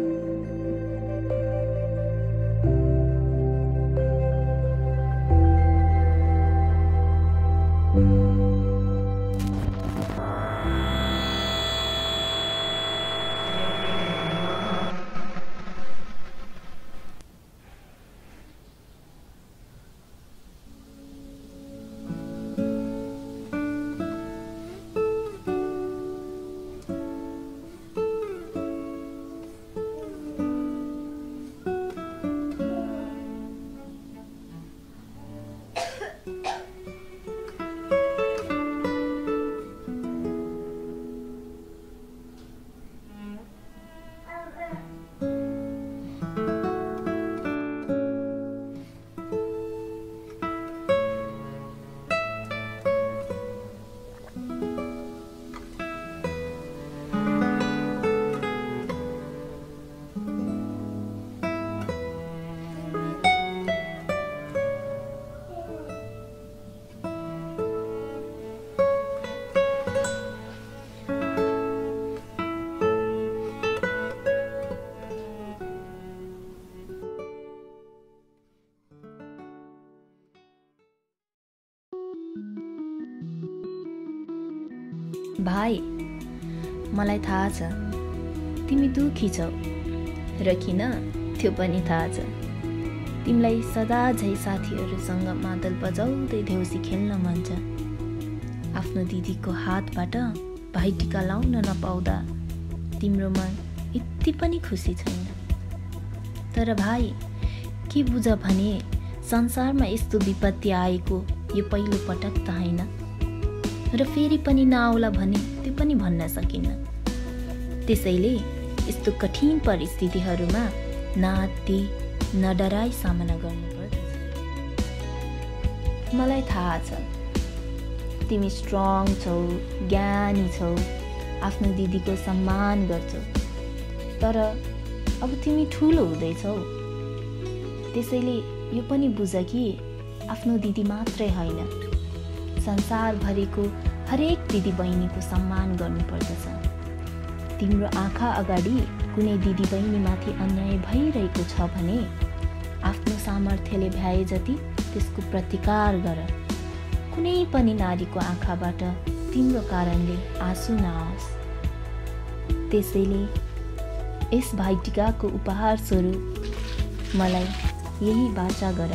thank you भाइ मलाई थाहा छ। तिमी दुखी छौ। र किन? त्यो पनि थाहा छ। तिमीलाई सदा झै साथीहरूसँग मादल बजाउँदै देउसी खेल्न मन छ। आफ्नो दिदीको हातबाट भाइटिका लाउन नपाउँदा तिम्रो मन यति पनि खुसी छैन। तर भाइ के बुझ भने संसारमा यस्तो विपत्ति आएको यो पहिलो पटक त होइन। र फेरि पनि नआउला भने त्यो पनि भन्न सकिन्न। त्यसैले यस्तो कठिन परिस्थितिहरूमा नाति नडराई सामना गर्नुपर्छ मलाई थाहा छ। तिमी स्ट्रङ छौ ज्ञानी छौ आफ्नो दिदीको सम्मान गर्छौ। तर अब तिमी ठुलो हुँदैछौ त्यसैले यो पनि बुझ कि आफ्नो दिदी मात्रै होइन। संसारभरिको हरेक दिदी बहिनीको सम्मान गर्नुपर्दछ। तिम्रो आँखा अगाडि कुनै दिदी बहिनीमाथि अन्याय भइरहेको छ भने आफ्नो सामर्थ्यले भ्याए जति त्यसको प्रतिकार गर। कुनै पनि नारीको आँखाबाट तिम्रो कारणले आँसु नआओस्। त्यसैले यस भाइटिकाको उपहार स्वरूप मलाई यही बाचा गर।